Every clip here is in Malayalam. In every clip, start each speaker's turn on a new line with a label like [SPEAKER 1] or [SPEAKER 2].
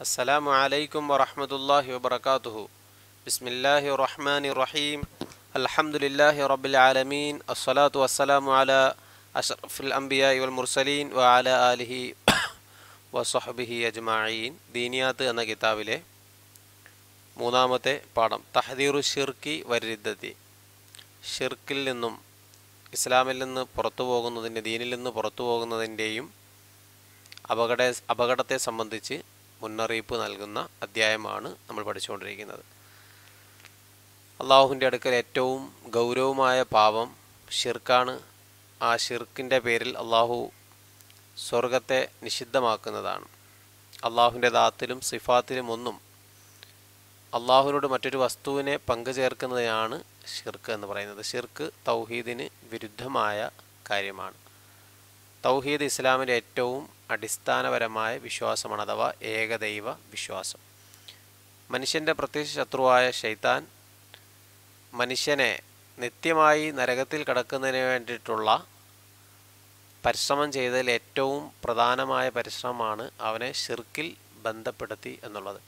[SPEAKER 1] السلام عليكم ورحمة الله وبركاته بسم الله الرحمن الرحيم الحمد لله رب العالمين الصلاة والسلام على أشرف الأنبياء والمرسلين وعلى آله وصحبه أجمعين ദീനിയാത്ത് എന്ന കിതാബിലെ മൂന്നാമത്തെ പാഠം തഹദീറു ഷിർക്കി വരിദ്ധത്തി ഷിർക്കിൽ നിന്നും ഇസ്ലാമിൽ നിന്ന് പുറത്തു പോകുന്നതിൻ്റെ ദീനിൽ നിന്ന് പുറത്തു പോകുന്നതിൻ്റെയും അപകട അപകടത്തെ സംബന്ധിച്ച് മുന്നറിയിപ്പ് നൽകുന്ന അധ്യായമാണ് നമ്മൾ പഠിച്ചുകൊണ്ടിരിക്കുന്നത്. അള്ളാഹുവിന്റെ അടുക്കൽ ഏറ്റവും ഗൗരവമായ പാപം ഷിർക്കാണ് ആ ഷിർക്കിന്റെ പേരിൽ അള്ളാഹു സ്വർഗത്തെ നിഷിദ്ധമാക്കുന്നതാണ്. അള്ളാഹുവിന്റെ ദാത്തിലും സിഫാത്തിലും ഒന്നും അള്ളാഹുവിനോട് മറ്റൊരു വസ്തുവിനെ പങ്കുചേർക്കുന്നതിനാണ് ഷിർക്ക് എന്ന് പറയുന്നത്. ഷിർക്ക് തൗഹീദിന് വിരുദ്ധമായ കാര്യമാണ്. തൗഹീദ് ഇസ്ലാമിന്റെ ഏറ്റവും അടിസ്ഥാനപരമായ വിശ്വാസമാണ് അഥവാ ഏകദൈവ വിശ്വാസം. മനുഷ്യന്റെ പ്രത്യക്ഷ ശത്രുവായ ഷെയ്ത്താൻ മനുഷ്യനെ നിത്യമായി നരകത്തിൽ കടക്കുന്നതിന് വേണ്ടിയിട്ടുള്ള പരിശ്രമം ചെയ്തതിൽ ഏറ്റവും പ്രധാനമായ പരിശ്രമമാണ് അവനെ ഷിർക്കിൽ ബന്ധപ്പെടുത്തി എന്നുള്ളത്.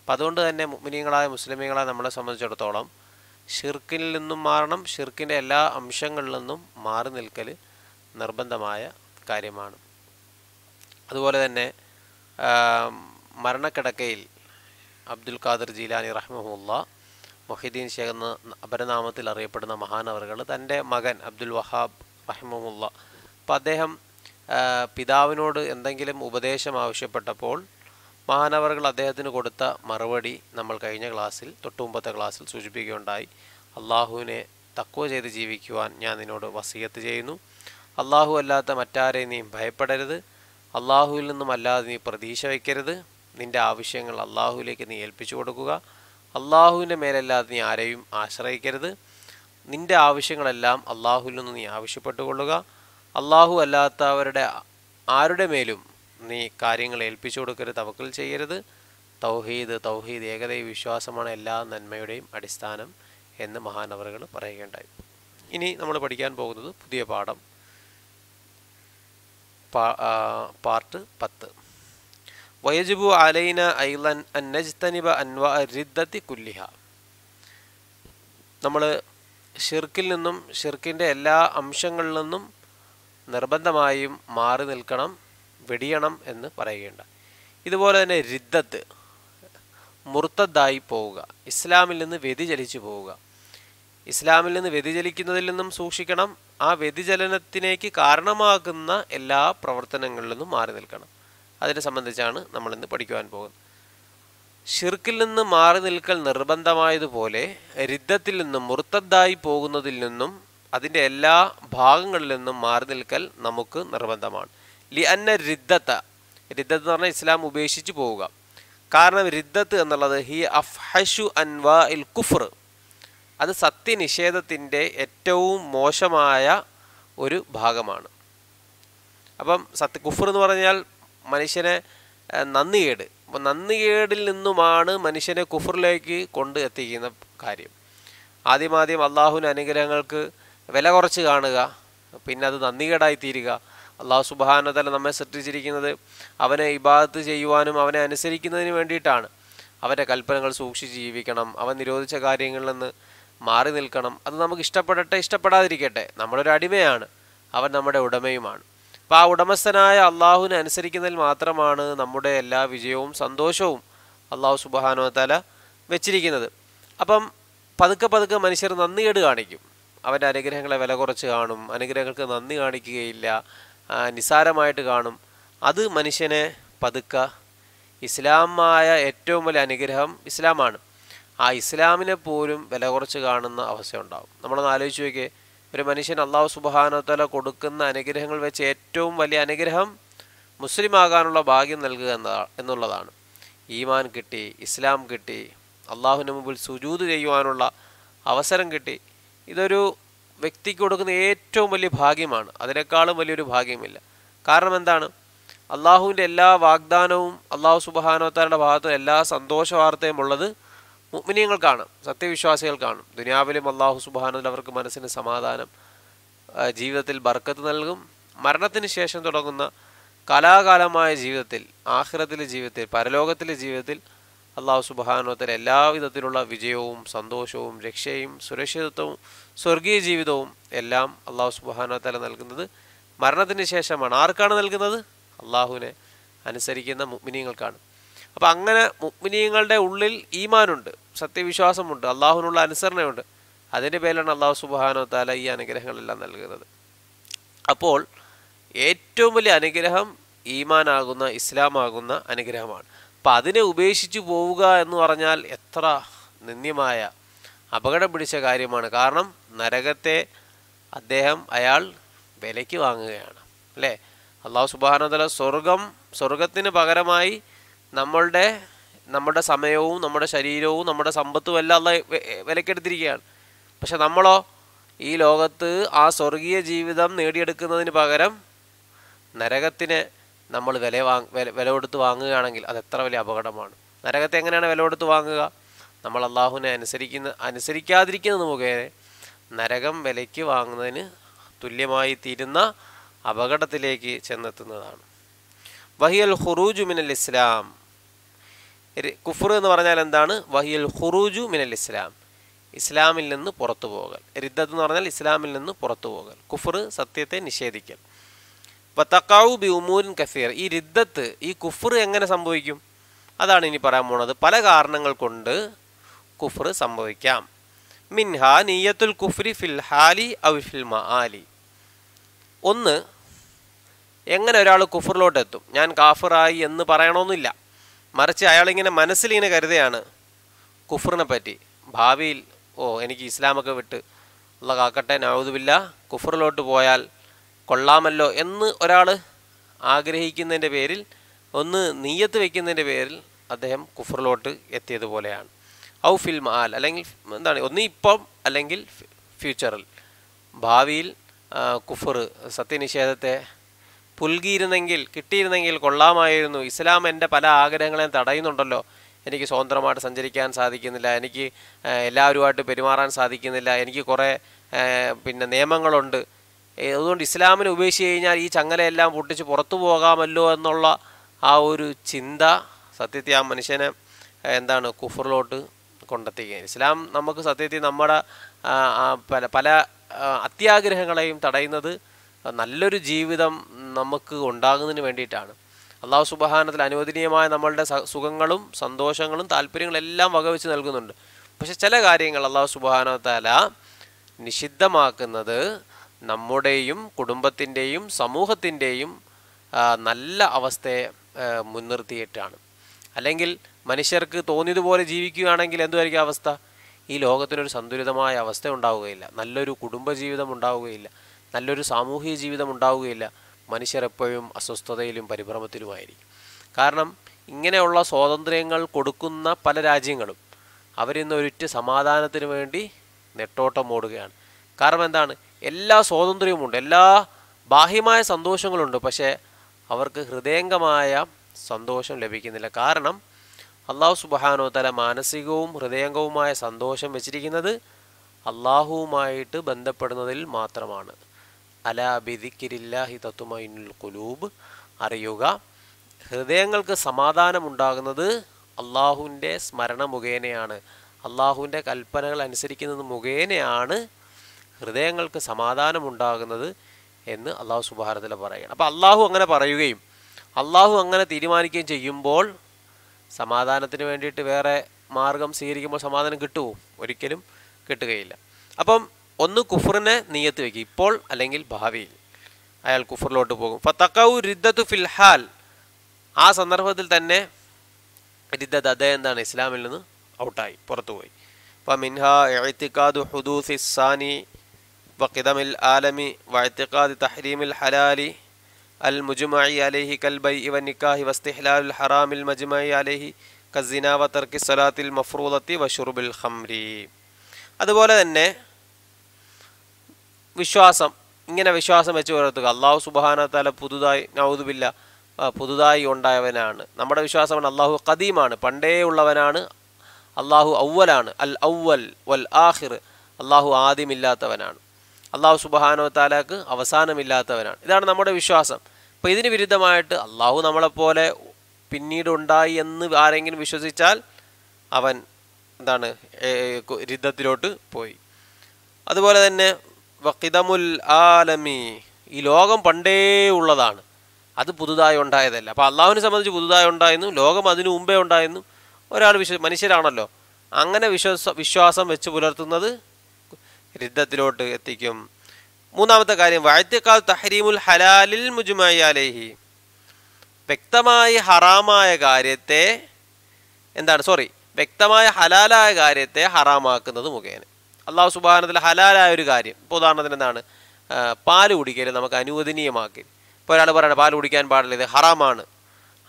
[SPEAKER 1] അപ്പം അതുകൊണ്ട് തന്നെ മുസ്ലിങ്ങളായ മുസ്ലിമീങ്ങളായ നമ്മളെ സംബന്ധിച്ചിടത്തോളം ഷിർക്കിൽ നിന്നും മാറണം ഷിർക്കിന്റെ എല്ലാ അംശങ്ങളിൽ നിന്നും മാറി നിൽക്കൽ നിർബന്ധമായ കാര്യമാണ്. അതുപോലെ തന്നെ മരണക്കിടക്കയിൽ അബ്ദുൽ ഖാദർ ജീലാനി റഹ്മുല്ല മൊഹിദ്ദീൻ ഷേഖ് എന്ന അപരനാമത്തിൽ അറിയപ്പെടുന്ന മഹാനവറുകൾ തന്റെ മകൻ അബ്ദുൽ വഹാബ് റഹ്മുല്ല അപ്പോൾ അദ്ദേഹം പിതാവിനോട് എന്തെങ്കിലും ഉപദേശം ആവശ്യപ്പെട്ടപ്പോൾ മഹാനവറുകൾ അദ്ദേഹത്തിന് കൊടുത്ത മറുപടി നമ്മൾ കഴിഞ്ഞ ക്ലാസ്സിൽ തൊട്ടുമുമ്പത്തെ ക്ലാസ്സിൽ സൂചിപ്പിക്കുകയുണ്ടായി. അള്ളാഹുവിനെ തക്കുവ ചെയ്ത് ജീവിക്കുവാൻ ഞാൻ നിന്നോട് വസീയത്ത് ചെയ്യുന്നു. അള്ളാഹു അല്ലാത്ത മറ്റാരെ നീ ഭയപ്പെടരുത്. അള്ളാഹുവിൽ നിന്നും അല്ലാതെ നീ പ്രതീക്ഷ വയ്ക്കരുത്. നിന്റെ ആവശ്യങ്ങൾ അള്ളാഹുവിലേക്ക് നീ ഏൽപ്പിച്ചു കൊടുക്കുക. അള്ളാഹുവിന്റെ മേലല്ലാതെ നീ ആരെയും ആശ്രയിക്കരുത്. നിന്റെ ആവശ്യങ്ങളെല്ലാം അള്ളാഹുവിൽ നിന്ന് നീ ആവശ്യപ്പെട്ടുകൊള്ളുക. അള്ളാഹു അല്ലാത്തവരുടെ ആരുടെ മേലും നീ കാര്യങ്ങൾ ഏൽപ്പിച്ചു കൊടുക്കരുത് തവക്കൽ ചെയ്യരുത്. തൗഹീദ് തൗഹീദ് ഏകദൈവ വിശ്വാസമാണ് എല്ലാ നന്മയുടെയും അടിസ്ഥാനം എന്ന് മഹാനവറുകൾ പറയുകയുണ്ടായി. ഇനി നമ്മൾ പഠിക്കാൻ പോകുന്നത് പുതിയ പാഠം പാർട്ട് പത്ത്. വയജുബു അലൈന ഐലൻ അന്നജ്തനിബ അൻവ റിദ്ദത്തി കുല്ലിഹ. നമ്മൾ ഷിർക്കിൽ നിന്നും ഷിർക്കിന്റെ എല്ലാ അംശങ്ങളിൽ നിന്നും നിർബന്ധമായും മാറി നിൽക്കണം വെടിയണം എന്ന് പറയുകയുണ്ട് ഇതുപോലെ തന്നെ റിദ്ദത്ത് മുർത്തദ്ദായി പോവുക ഇസ്ലാമിൽ നിന്ന് വ്യതിചലിച്ചു പോവുക. ഇസ്ലാമിൽ നിന്ന് വ്യതിചലിക്കുന്നതിൽ നിന്നും സൂക്ഷിക്കണം. ആ വ്യതിചലനത്തിലേക്ക് കാരണമാകുന്ന എല്ലാ പ്രവർത്തനങ്ങളിൽ നിന്നും മാറി നിൽക്കണം. അതിനെ സംബന്ധിച്ചാണ് നമ്മൾ ഇന്ന് പഠിക്കുവാൻ പോകുന്നത്. ഷിർക്കിൽ നിന്ന് മാറി നിൽക്കൽ നിർബന്ധമായതുപോലെ രിദ്ധത്തിൽ നിന്നും മുർത്തദ്ദായി പോകുന്നതിൽ നിന്നും അതിന്റെ എല്ലാ ഭാഗങ്ങളിൽ നിന്നും മാറി നിൽക്കൽ നമുക്ക് നിർബന്ധമാണ്. ലി അന്ന രിദ്ധത്ത രിദ്ധത്ത് എന്ന് പറഞ്ഞാൽ ഇസ്ലാം ഉപേക്ഷിച്ച് പോവുക. കാരണം റിദ്ദത്ത് എന്നുള്ളത് ഹി അഫ്ഹഷു അൻവാ ഇൽ കുഫർ അത് സത്യനിഷേധത്തിന്റെ ഏറ്റവും മോശമായ ഒരു ഭാഗമാണ്. അപ്പം സത്യ കുഫർ എന്ന് പറഞ്ഞാൽ മനുഷ്യനെ നന്ദികേട്. അപ്പം നന്ദികേടിൽ നിന്നുമാണ് മനുഷ്യനെ കുഫറിലേക്ക് കൊണ്ട് എത്തിക്കുന്ന കാര്യം. ആദ്യമാദ്യം അള്ളാഹുവിന്റെ അനുഗ്രഹങ്ങൾക്ക് വില കുറച്ച് കാണുക പിന്നെ അത് നന്ദികേടായി തീരുക. അള്ളാഹു സുബാനതല നമ്മെ സൃഷ്ടിച്ചിരിക്കുന്നത് അവനെ ഇബാദത്ത് ചെയ്യുവാനും അവനെ അനുസരിക്കുന്നതിന് വേണ്ടിയിട്ടാണ്. അവന്റെ കൽപ്പനകൾ സൂക്ഷിച്ച് ജീവിക്കണം അവൻ നിരോധിച്ച കാര്യങ്ങളിൽ നിന്ന് മാറി നിൽക്കണം. അത് നമുക്ക് ഇഷ്ടപ്പെടട്ടെ ഇഷ്ടപ്പെടാതിരിക്കട്ടെ. നമ്മളൊരു അടിമയാണ്. അവൻ നമ്മുടെ ഉടമയുമാണ്. അപ്പം ആ ഉടമസ്ഥനായ അള്ളാഹുവിനെ അനുസരിക്കുന്നതിൽ മാത്രമാണ് നമ്മുടെ എല്ലാ വിജയവും സന്തോഷവും അള്ളാഹു സുബാനോ തല വെച്ചിരിക്കുന്നത്. അപ്പം പതുക്കെ പതുക്കെ മനുഷ്യർ നന്ദികേട് കാണിക്കും. അവന്റെ അനുഗ്രഹങ്ങളെ വില കുറച്ച് കാണും. അനുഗ്രഹങ്ങൾക്ക് നന്ദി കാണിക്കുകയില്ല. നിസാരമായിട്ട് കാണും. അത് മനുഷ്യനെ പതുക്ക ഇസ്ലാമായ ഏറ്റവും വലിയ അനുഗ്രഹം ഇസ്ലാമാണ്. ആ ഇസ്ലാമിനെ പോലും വില കുറച്ച് കാണുന്ന അവസ്ഥ ഉണ്ടാകും നമ്മളൊന്ന് ആലോചിച്ച് നോക്കിയേ ഒരു മനുഷ്യൻ അള്ളാഹു സുബാനത്തല കൊടുക്കുന്ന അനുഗ്രഹങ്ങൾ വെച്ച് ഏറ്റവും വലിയ അനുഗ്രഹം മുസ്ലിം ആകാനുള്ള ഭാഗ്യം നൽകുക എന്ന എന്നുള്ളതാണ്. ഈമാൻ കിട്ടി ഇസ്ലാം കിട്ടി അള്ളാഹുവിന് മുമ്പിൽ സുജൂത് ചെയ്യുവാനുള്ള അവസരം കിട്ടി. ഇതൊരു വ്യക്തിക്ക് കൊടുക്കുന്ന ഏറ്റവും വലിയ ഭാഗ്യമാണ്. അതിനേക്കാളും വലിയൊരു ഭാഗ്യമില്ല. കാരണം എന്താണ്? അള്ളാഹുവിന്റെ എല്ലാ വാഗ്ദാനവും അള്ളാഹു സുബാനോത്താരുടെ ഭാഗത്തും എല്ലാ സന്തോഷ വാർത്തയും ഉള്ളത് മുഗ്മിനിയങ്ങൾക്കാണ് സത്യവിശ്വാസികൾക്കാണ് ദുനിയാവിലും അള്ളാഹു സുബാനതിൽ അവർക്ക് മനസ്സിന് സമാധാനം ജീവിതത്തിൽ ബർക്കത്ത് നൽകും. മരണത്തിന് ശേഷം തുടങ്ങുന്ന കലാകാലമായ ജീവിതത്തിൽ ആഖിറത്തിലെ ജീവിതത്തിൽ പരലോകത്തിലെ ജീവിതത്തിൽ അള്ളാഹു സുബാനോത്തിൽ എല്ലാവിധത്തിലുള്ള വിജയവും സന്തോഷവും രക്ഷയും സുരക്ഷിതത്വവും സ്വർഗീയ ജീവിതവും എല്ലാം അള്ളാഹു സുബാനോത്തല നൽകുന്നത് മരണത്തിന് ശേഷമാണ്. ആർക്കാണ് നൽകുന്നത്? അള്ളാഹുവിനെ അനുസരിക്കുന്ന മുഗ്മിനീങ്ങൾക്കാണ് അപ്പം അങ്ങനെ മുഗ്മിനീങ്ങളുടെ ഉള്ളിൽ ഈമാനുണ്ട്. സത്യവിശ്വാസമുണ്ട്. അള്ളാഹുവിനുള്ള അനുസരണയുണ്ട്. അതിന്റെ പേരിലാണ് അള്ളാഹു സുബാനോ താല ഈ അനുഗ്രഹങ്ങളെല്ലാം നൽകുന്നത്. അപ്പോൾ ഏറ്റവും വലിയ അനുഗ്രഹം ഈമാനാകുന്ന ഇസ്ലാമാകുന്ന അനുഗ്രഹമാണ്. അപ്പം അതിനെ ഉപേക്ഷിച്ചു പോവുക എന്ന് പറഞ്ഞാൽ എത്ര നിന്ദ്യമായ അപകടം പിടിച്ച കാര്യമാണ്. കാരണം നരകത്തെ അദ്ദേഹം അയാൾ വിലയ്ക്ക് വാങ്ങുകയാണ്. അല്ലേ? അള്ളാഹു സുബാനതല സ്വർഗം സ്വർഗത്തിന് പകരമായി നമ്മളുടെ നമ്മുടെ സമയവും നമ്മുടെ ശരീരവും നമ്മുടെ സമ്പത്തും എല്ലാം അല്ല വിലക്കെടുത്തിരിക്കുകയാണ്. പക്ഷെ നമ്മളോ ഈ ലോകത്ത് ആ സ്വർഗീയ ജീവിതം നേടിയെടുക്കുന്നതിന് പകരം നരകത്തിനെ നമ്മൾ വില വാങ് വില വില കൊടുത്ത് വാങ്ങുകയാണെങ്കിൽ അത് എത്ര വലിയ അപകടമാണ്. നരകത്തെ എങ്ങനെയാണ് വില കൊടുത്ത് വാങ്ങുക? നമ്മൾ അള്ളാഹുവിനെ അനുസരിക്കുന്ന അനുസരിക്കാതിരിക്കുന്നത് മുഖേന നരകം വിലയ്ക്ക് വാങ്ങുന്നതിന് തുല്യമായി തീരുന്ന അപകടത്തിലേക്ക് ചെന്നെത്തുന്നതാണ്. വഹിയൽ ഹുറൂജുമിനൽ ഇസ്ലാം. കുഫർ എന്ന് പറഞ്ഞാൽ എന്താണ്? വഹിയൽ ഖുറൂജു മിനൽ ഇസ്ലാം. ഇസ്ലാമിൽ നിന്ന് പുറത്തു പോകൽ. റിദ്ദത്ത് എന്ന് പറഞ്ഞാൽ ഇസ്ലാമിൽ നിന്ന് പുറത്തു പോകൽ. കുഫർ സത്യത്തെ നിഷേധിക്കൽ. വത്തക്കാവു ബി ഉമൂരിൻ കസീർ. ഈ റിദ്ദത്ത് ഈ കുഫർ എങ്ങനെ സംഭവിക്കും? അതാണ് ഇനി പറയാൻ പോണത്. പല കാരണങ്ങൾ കൊണ്ട് കുഫർ സംഭവിക്കാം. മിൻഹ നീയത്തുൽ കുഫ്രി ഫിൽ ഹാലി ഔ ഫിൽ മആലി. ഒന്ന് എങ്ങനെ ഒരാൾ കുഫറിലോട്ട് എത്തും ഞാൻ കാഫിറായി എന്ന് പറയണമെന്നില്ല മറിച്ച് അയാളിങ്ങനെ മനസ്സിലിങ്ങനെ കരുതുകയാണ് കുഫറിനെ പറ്റി. ഭാവിയിൽ ഓ എനിക്ക് ഇസ്ലാമൊക്കെ വിട്ട് ഉള്ള കാക്കട്ടെ നവതുമില്ല കുഫറിലോട്ട് പോയാൽ കൊള്ളാമല്ലോ എന്ന് ഒരാൾ ആഗ്രഹിക്കുന്നതിന്റെ പേരിൽ ഒന്ന് നീയത്ത് വയ്ക്കുന്നതിന്റെ പേരിൽ അദ്ദേഹം കുഫറിലോട്ട് എത്തിയതുപോലെയാണ്. ഔ ഫിൽ മാൽ അല്ലെങ്കിൽ എന്താണ് ഒന്ന് ഇപ്പം അല്ലെങ്കിൽ ഫ്യൂച്ചറിൽ. ഭാവിയിൽ കുഫർ സത്യനിഷേധത്തെ പുൽകിയിരുന്നെങ്കിൽ കിട്ടിയിരുന്നെങ്കിൽ കൊള്ളാമായിരുന്നു. ഇസ്ലാം എന്റെ പല ആഗ്രഹങ്ങളെയും തടയുന്നുണ്ടല്ലോ. എനിക്ക് സ്വതന്ത്രമായിട്ട് സഞ്ചരിക്കാൻ സാധിക്കുന്നില്ല. എനിക്ക് എല്ലാവരുമായിട്ട് പെരുമാറാൻ സാധിക്കുന്നില്ല. എനിക്ക് കുറേ പിന്നെ നിയമങ്ങളുണ്ട്. അതുകൊണ്ട് ഇസ്ലാമിനെ ഉപേക്ഷിച്ച് കഴിഞ്ഞാൽ ഈ ചങ്ങലയെല്ലാം പൊട്ടിച്ച് പുറത്തു പോകാമല്ലോ എന്നുള്ള ആ ഒരു ചിന്ത സത്യത്തെ ആ മനുഷ്യനെ എന്താണ് കുഫറിലോട്ട് കൊണ്ടെത്തിക്കുക. ഇസ്ലാം നമുക്ക് സത്യത്തിൽ നമ്മുടെ പല പല അത്യാഗ്രഹങ്ങളെയും തടയുന്നത് നല്ലൊരു ജീവിതം നമുക്ക് ഉണ്ടാകുന്നതിന് വേണ്ടിയിട്ടാണ്. അള്ളാഹു സുബഹാനത്തിൽ അനുവദനീയമായ നമ്മളുടെ സുഖങ്ങളും സന്തോഷങ്ങളും താല്പര്യങ്ങളും എല്ലാം വകവെച്ച് നൽകുന്നുണ്ട്. പക്ഷെ ചില കാര്യങ്ങൾ അള്ളാഹു സുബഹാനത്താല നിഷിദ്ധമാക്കുന്നത് നമ്മുടെയും കുടുംബത്തിന്റെയും സമൂഹത്തിന്റെയും നല്ല അവസ്ഥയെ മുൻനിർത്തിയിട്ടാണ്. അല്ലെങ്കിൽ മനുഷ്യർക്ക് തോന്നിയതുപോലെ ജീവിക്കുകയാണെങ്കിൽ എന്തുമായിരിക്കും അവസ്ഥ? ഈ ലോകത്തിനൊരു സന്തുലിതമായ അവസ്ഥ ഉണ്ടാവുകയില്ല. നല്ലൊരു കുടുംബജീവിതം ഉണ്ടാവുകയില്ല. നല്ലൊരു സാമൂഹിക ജീവിതം ഉണ്ടാവുകയില്ല. മനുഷ്യർ എപ്പോഴും അസ്വസ്ഥതയിലും പരിഭ്രമത്തിലുമായിരിക്കും. കാരണം ഇങ്ങനെയുള്ള സ്വാതന്ത്ര്യങ്ങൾ കൊടുക്കുന്ന പല രാജ്യങ്ങളും അവരിന്ന് ഒരിറ്റ് സമാധാനത്തിന് വേണ്ടി നെട്ടോട്ടം ഓടുകയാണ് കാരണം എന്താണ്? എല്ലാ സ്വാതന്ത്ര്യവുമുണ്ട്. എല്ലാ ബാഹ്യമായ സന്തോഷങ്ങളുണ്ട്. പക്ഷേ അവർക്ക് ഹൃദയംഗമായ സന്തോഷം ലഭിക്കുന്നില്ല. കാരണം അള്ളാഹു സുബാനോ തല മാനസികവും ഹൃദയംഗവുമായ സന്തോഷം വെച്ചിരിക്കുന്നത് അള്ളാഹുവുമായിട്ട് ബന്ധപ്പെടുന്നതിൽ മാത്രമാണ്. അല ബിദിക്കിരില്ലാഹി തത്തുമൈനുൽ കുലൂബ് അറിയുക ഹൃദയങ്ങൾക്ക് സമാധാനമുണ്ടാകുന്നത് അള്ളാഹുവിന്റെ സ്മരണ മുഖേനയാണ് അള്ളാഹുവിന്റെ കൽപ്പനകൾ അനുസരിക്കുന്നത് മുഖേനയാണ് ഹൃദയങ്ങൾക്ക് സമാധാനമുണ്ടാകുന്നത് എന്ന് അള്ളാഹു സുബാരത്തിൽ പറയുകയാണ് അപ്പോൾ അള്ളാഹു അങ്ങനെ പറയുകയും അള്ളാഹു അങ്ങനെ തീരുമാനിക്കുകയും ചെയ്യുമ്പോൾ സമാധാനത്തിന് വേണ്ടിയിട്ട് വേറെ മാർഗം സ്വീകരിക്കുമ്പോൾ സമാധാനം കിട്ടുമോ? ഒരിക്കലും കിട്ടുകയില്ല. അപ്പം ഒന്ന് കുഫറിനെ നീയത്ത് വയ്ക്കും ഇപ്പോൾ അല്ലെങ്കിൽ ഭാവിയിൽ. അയാൾ കുഫറിലോട്ട് പോകും. ഫത്തക്കൗ റിദ്ദത്തു ഫിൽ ഹാൽ. ആ സന്ദർഭത്തിൽ തന്നെ റിദ്ദത്ത് അദ്ദേഹം എന്താണ്? ഇസ്ലാമിൽ നിന്ന് ഔട്ടായി പുറത്തുപോയി ഇസാനി വക്കിദമിൽ ആലമി വഴത്തിക്കാദ് തഹരീമിൽ ഹലാലി അൽ മുജുമായി അലേഹി കൽബൈ ഇവ നിക്കാഹി വസ്തിഹ്ലാൽ ഹറാമിൽ മജുമായി അലേഹി കസിന വ തർക്കി സലാത്തിൽ മഫ്രൂദത്തി വഷുറുബിൽ ഖംരി. അതുപോലെ തന്നെ വിശ്വാസം ഇങ്ങനെ വിശ്വാസം വെച്ച് പുലർത്തുക അള്ളാഹു സുബാന തല പുതുതായി നൗതുബില്ല പുതുതായി ഉണ്ടായവനാണ്. നമ്മുടെ വിശ്വാസമാണ് അള്ളാഹു കദീമാണ് പണ്ടേ ഉള്ളവനാണ് അള്ളാഹു ഔവലാണ്. അൽ ഔവൽ വൽ ആഹിർ അള്ളാഹു ആദ്യമില്ലാത്തവനാണ് അള്ളാഹു സുബഹാനോ താലാക്ക് അവസാനമില്ലാത്തവനാണ്. ഇതാണ് നമ്മുടെ വിശ്വാസം. അപ്പോൾ ഇതിന് വിരുദ്ധമായിട്ട് അള്ളാഹു നമ്മളെപ്പോലെ പിന്നീടുണ്ടായി എന്ന് ആരെങ്കിലും വിശ്വസിച്ചാൽ അവൻ എന്താണ് രിദ്ധത്തിലോട്ട് പോയി. അതുപോലെ തന്നെ വക്കിതമുൽ ആലമി. ഈ ലോകം പണ്ടേ ഉള്ളതാണ്. അത് പുതുതായി ഉണ്ടായതല്ല. അപ്പോൾ അള്ളാഹുവിനെ സംബന്ധിച്ച് പുതുതായി ഉണ്ടായിരുന്നു. ലോകം അതിനു മുമ്പേ ഉണ്ടായിരുന്നു. ഒരാൾ വിശ്വ മനുഷ്യരാണല്ലോ. അങ്ങനെ വിശ്വാസ വിശ്വാസം വെച്ച് പുലർത്തുന്നത് രിദ്ധത്തിലോട്ട് എത്തിക്കും. മൂന്നാമത്തെ കാര്യം വാഴ്ത്തിക്കാൽ തഹരീമുൽ ഹലാലിൽ മുജുമായി അലേഹി. വ്യക്തമായി ഹറാമായ കാര്യത്തെ എന്താണ് സോറി വ്യക്തമായ ഹലാലായ കാര്യത്തെ ഹറാമാക്കുന്നത് മുഖേന. അള്ളാഹു സുബാനത്തിൽ ഹലാലായ ഒരു കാര്യം. ഇപ്പോൾ ഉദാഹരണത്തിന് എന്താണ്? പാൽ കുടിക്കൽ നമുക്ക് അനുവദനീയമാക്കി. ഇപ്പോൾ ഒരാൾ പറയുന്നത് പാൽ കുടിക്കാൻ പാടില്ല ഇത് ഹറാമാണ്.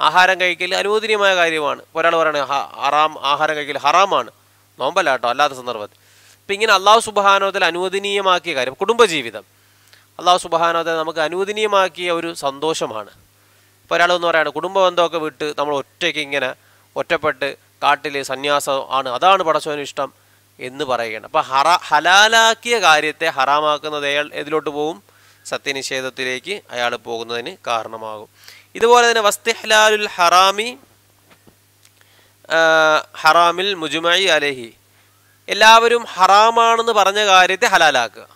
[SPEAKER 1] ആഹാരം കഴിക്കൽ അനുവദനീയമായ കാര്യമാണ്. ഒരാൾ പറയുന്നത് ഹറാം ആഹാരം കഴിക്കൽ ഹറാമാണ്. നോമ്പല്ല കേട്ടോ അല്ലാത്ത സന്ദർഭത്തിൽ. ഇപ്പം ഇങ്ങനെ അള്ളാഹു സുബാനോത്തിൽ അനുവദനീയമാക്കിയ കാര്യം കുടുംബജീവിതം. അള്ളാഹു സുബാനോത്തിൽ നമുക്ക് അനുവദനീയമാക്കിയ ഒരു സന്തോഷമാണ്. ഇപ്പോൾ ഒരാളെന്ന് പറയാണ് കുടുംബ ബന്ധമൊക്കെ വിട്ട് നമ്മൾ ഒറ്റയ്ക്ക് ഇങ്ങനെ ഒറ്റപ്പെട്ട് കാട്ടിൽ സന്യാസം ആണ് അതാണ് പടച്ചവനും ഇഷ്ടം. എന്ന് പറയുകയാണ്. അപ്പോൾ ഹറ ഹലാലാക്കിയ കാര്യത്തെ ഹറാമാക്കുന്നത് അയാൾ എതിലോട്ട് പോകും സത്യനിഷേധത്തിലേക്ക് അയാൾ പോകുന്നതിന് കാരണമാകും. ഇതുപോലെ തന്നെ വസ്തിഹ്ലാലുൽ ഹറാമി ഹറാമിൽ മുജുമായി അലഹി. എല്ലാവരും ഹറാമാണെന്ന് പറഞ്ഞ കാര്യത്തെ ഹലാലാക്കുക.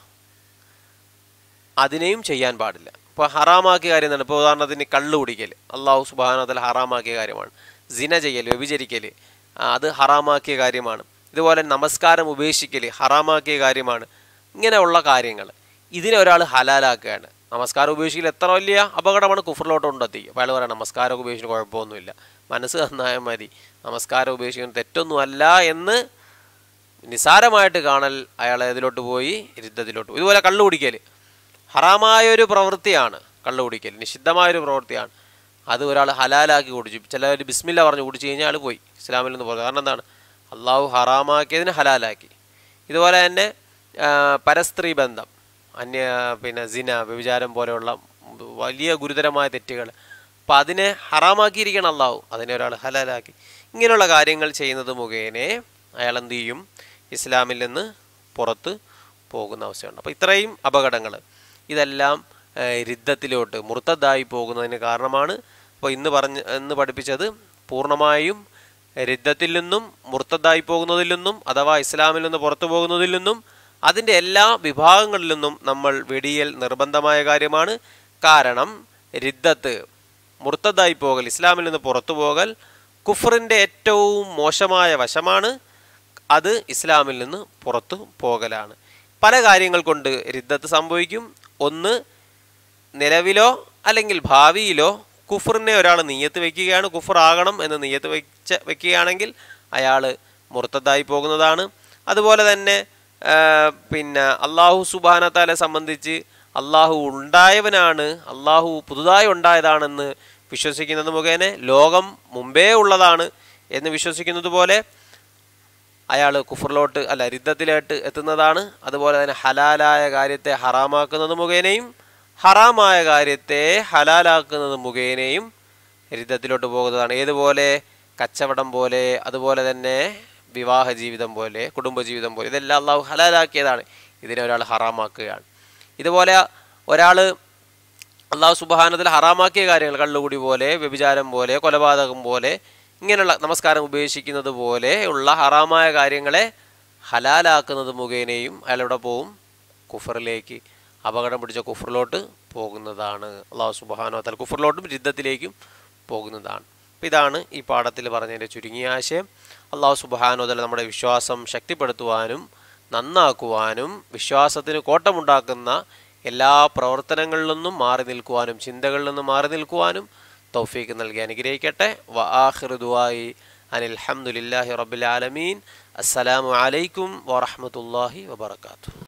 [SPEAKER 1] അതിനെയും ചെയ്യാൻ പാടില്ല. ഇപ്പോൾ ഹറാമാക്കിയ കാര്യം എന്താണ്? ഇപ്പോൾ ഉദാഹരണത്തിന് കള്ളു കുടിക്കൽ. അള്ളാഹു സുബാനത്തിൽ ഹറാമാക്കിയ കാര്യമാണ്. സിന ചെയ്യൽ വ്യഭിചരിക്കൽ അത് ഹറാമാക്കിയ കാര്യമാണ്. ഇതുപോലെ നമസ്കാരം ഉപേക്ഷിക്കൽ ഹറാമാക്കിയ കാര്യമാണ്. ഇങ്ങനെയുള്ള കാര്യങ്ങൾ ഇതിനെ ഒരാൾ ഹലാലാക്കുകയാണ്. നമസ്കാരം ഉപേക്ഷിക്കൽ എത്ര വലിയ അപകടമാണ് കുഫറിലോട്ട് കൊണ്ടെത്തി അപ്പോൾ അയാൾ പറയാം നമസ്കാരം ഉപേക്ഷിക്കുന്ന കുഴപ്പമൊന്നുമില്ല. മനസ്സ് നന്നായ മതി. നമസ്കാരം ഉപേക്ഷിക്കുന്ന തെറ്റൊന്നുമല്ല എന്ന് നിസാരമായിട്ട് കാണൽ അയാൾ ഇതിലോട്ട് പോയി രുദ്ധത്തിലോട്ട് ഇതുപോലെ കള്ളു കുടിക്കൽ ഹറാമായൊരു പ്രവൃത്തിയാണ് കള്ളു കുടിക്കൽ നിഷിദ്ധമായൊരു പ്രവൃത്തിയാണ്. അത് ഒരാൾ ഹലാലാക്കി കുടിച്ചു. ചിലർ ബിസ്മില്ല പറഞ്ഞ് കുടിച്ചു കഴിഞ്ഞാൽ പോയി ഇസ്ലാമിൽ നിന്ന് പോകും കാരണം എന്താണ്? അള്ളാഹു ഹറാമാക്കിയതിന് ഹലാലാക്കി. ഇതുപോലെ തന്നെ പരസ്ത്രീ ബന്ധം അന്യ പിന്നെ സിന വ്യഭിചാരം പോലെയുള്ള വലിയ ഗുരുതരമായ തെറ്റുകൾ. അപ്പം അതിനെ ഹറാമാക്കിയിരിക്കണം അള്ളാഹു അതിനെ ഒരാൾ ഹലാലാക്കി. ഇങ്ങനെയുള്ള കാര്യങ്ങൾ ചെയ്യുന്നത് മുഖേനെ അയാൾ എന്ത് ചെയ്യും? ഇസ്ലാമിൽ നിന്ന് പുറത്ത് പോകുന്ന അവസ്ഥയുണ്ട്. അപ്പോൾ ഇത്രയും അപകടങ്ങൾ. ഇതെല്ലാം രുദ്ധത്തിലോട്ട് മുർത്തതായി പോകുന്നതിന് കാരണമാണ്. അപ്പോൾ ഇന്ന് പറഞ്ഞ് ഇന്ന് പഠിപ്പിച്ചത് പൂർണമായും രിദ്ധത്തിൽ നിന്നും മുർത്തതായി പോകുന്നതിൽ നിന്നും അഥവാ ഇസ്ലാമിൽ നിന്ന് പുറത്തു പോകുന്നതിൽ നിന്നും അതിന്റെ എല്ലാ വിഭാഗങ്ങളിൽ നിന്നും നമ്മൾ വെടിയൽ നിർബന്ധമായ കാര്യമാണ്. കാരണം രിദ്ധത്ത് മുർത്തതായി പോകൽ ഇസ്ലാമിൽ നിന്ന് പുറത്തു പോകൽ കുഫറിന്റെ ഏറ്റവും മോശമായ വശമാണ്. അത് ഇസ്ലാമിൽ നിന്ന് പുറത്തു പോകലാണ്. പല കാര്യങ്ങൾ കൊണ്ട് രിദ്ധത്ത് സംഭവിക്കും. ഒന്ന് നിലവിലോ അല്ലെങ്കിൽ ഭാവിയിലോ കുഫറിനെ ഒരാൾ നീയത്ത് വയ്ക്കുകയാണ് കുഫർ ആകണം എന്ന് നീയത്ത് വെച്ച വെക്കുകയാണെങ്കിൽ അയാൾ മുർത്തതായി പോകുന്നതാണ്. അതുപോലെ തന്നെ പിന്നെ അള്ളാഹു സുബാനത്താലെ സംബന്ധിച്ച് അള്ളാഹു ഉണ്ടായവനാണ് അള്ളാഹു പുതുതായി ഉണ്ടായതാണെന്ന് വിശ്വസിക്കുന്നത് മുഖേന ലോകം മുമ്പേ ഉള്ളതാണ് എന്ന് വിശ്വസിക്കുന്നത് പോലെ അയാൾ കുഫറിലോട്ട് അല്ല രിദ്ധത്തിലോട്ട് എത്തുന്നതാണ്. അതുപോലെ തന്നെ ഹലാലായ കാര്യത്തെ ഹറാമാക്കുന്നത് മുഖേനയും ഹറാമായ കാര്യത്തെ ഹലാലാക്കുന്നത് മുഖേനയും രിദ്ധത്തിലോട്ട് പോകുന്നതാണ്. ഏതുപോലെ കച്ചവടം പോലെ അതുപോലെ തന്നെ വിവാഹ ജീവിതം പോലെ കുടുംബജീവിതം പോലെ ഇതെല്ലാം അള്ളാഹു ഹലാലാക്കിയതാണ്. ഇതിനെ ഒരാൾ ഹറാമാക്കുകയാണ്. ഇതുപോലെ ഒരാൾ അള്ളാഹു സുബാനത്തിൽ ഹറാമാക്കിയ കാര്യങ്ങൾ കള്ളുകൂടി പോലെ വ്യഭിചാരം പോലെ കൊലപാതകം പോലെ ഇങ്ങനെയുള്ള നമസ്കാരം ഉപേക്ഷിക്കുന്നത് പോലെ ഉള്ള ഹറാമായ കാര്യങ്ങളെ ഹലാലാക്കുന്നത് മുഖേനയും അയാളവിടെ പോവും കുഫറിലേക്ക്. അപകടം പിടിച്ച കുഫറിലോട്ട് പോകുന്നതാണ്. അള്ളാഹു സുബാനോത്തൽ കുഫറിലോട്ടും ജിദ്ദത്തിലേക്കും പോകുന്നതാണ്. അപ്പം ഇതാണ് ഈ പാഠത്തിൽ പറഞ്ഞതിന്റെ ചുരുങ്ങിയ ആശയം. അള്ളാഹു സുബാനോതല നമ്മുടെ വിശ്വാസം ശക്തിപ്പെടുത്തുവാനും നന്നാക്കുവാനും വിശ്വാസത്തിന് കോട്ടമുണ്ടാക്കുന്ന എല്ലാ പ്രവർത്തനങ്ങളിൽ നിന്നും മാറി നിൽക്കുവാനും ചിന്തകളിൽ നിന്നും മാറി നിൽക്കുവാനും തൗഫീക്ക് നൽകി അനുഗ്രഹിക്കട്ടെ. വ ആഖിറുദുവായി അനിൽ ഹംദുലില്ലാഹി റബ്ബിൽ ആലമീൻ. അസ്സലാമു അലൈക്കും വറഹ്മത്തുള്ളാഹി വബറകാതുഹു.